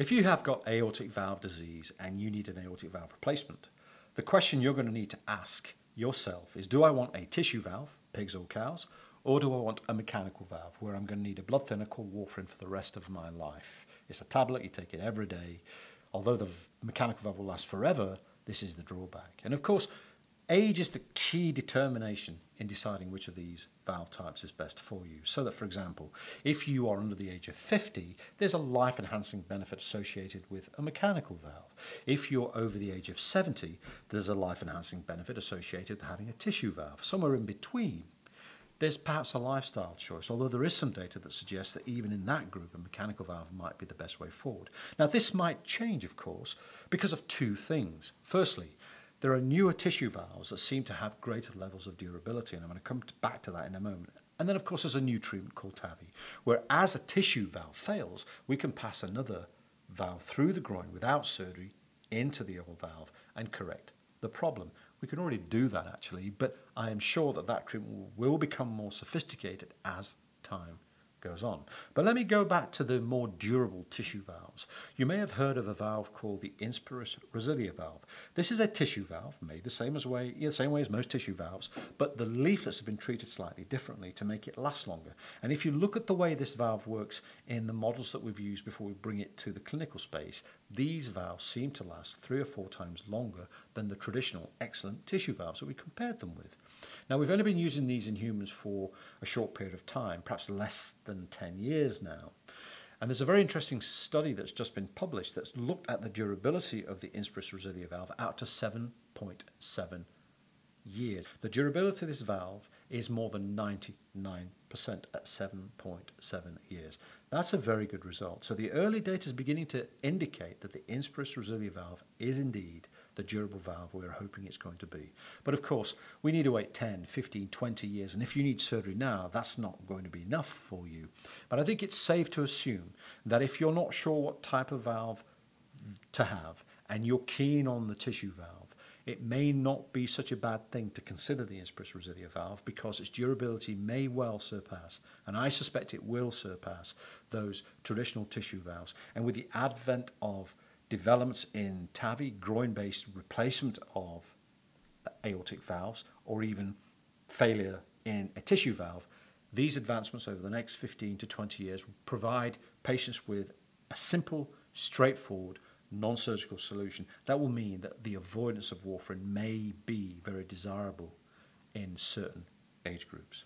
If you have got aortic valve disease and you need an aortic valve replacement, the question you're going to need to ask yourself is do I want a tissue valve, pigs or cows, or do I want a mechanical valve where I'm going to need a blood thinner called warfarin for the rest of my life? It's a tablet, you take it every day. Although the mechanical valve will last forever, this is the drawback. And of course, age is the key determination in deciding which of these valve types is best for you. So that, for example, if you are under the age of 50, there's a life-enhancing benefit associated with a mechanical valve. If you're over the age of 70, there's a life-enhancing benefit associated with having a tissue valve. Somewhere in between, there's perhaps a lifestyle choice, although there is some data that suggests that even in that group, a mechanical valve might be the best way forward. Now, this might change, of course, because of two things. Firstly, there are newer tissue valves that seem to have greater levels of durability, and I'm going to come back to that in a moment. And then, of course, there's a new treatment called TAVI, where as a tissue valve fails, we can pass another valve through the groin without surgery into the old valve and correct the problem. We can already do that actually, but I am sure that that treatment will become more sophisticated as time goes on. But let me go back to the more durable tissue valves. You may have heard of a valve called the Inspiris Resilia valve. This is a tissue valve made the same as way, yeah, the same way as most tissue valves, but the leaflets have been treated slightly differently to make it last longer. And if you look at the way this valve works in the models that we've used before we bring it to the clinical space, these valves seem to last three or four times longer than the traditional excellent tissue valves that we compared them with. Now, we've only been using these in humans for a short period of time, perhaps less than 10 years now. And there's a very interesting study that's just been published that's looked at the durability of the Inspiris Resilia valve out to 7.7 years. The durability of this valve is more than 99% at 7.7 years. That's a very good result. So the early data is beginning to indicate that the Inspiris Resilia valve is indeed the durable valve we're hoping it's going to be. But of course, we need to wait 10, 15, 20 years, and if you need surgery now, that's not going to be enough for you. But I think it's safe to assume that if you're not sure what type of valve to have, and you're keen on the tissue valve, it may not be such a bad thing to consider the Inspiris Resilia valve because its durability may well surpass, and I suspect it will surpass, those traditional tissue valves. And with the advent of developments in TAVI, groin-based replacement of aortic valves, or even failure in a tissue valve, these advancements over the next 15 to 20 years will provide patients with a simple, straightforward, non-surgical solution. That will mean that the avoidance of warfarin may be very desirable in certain age groups.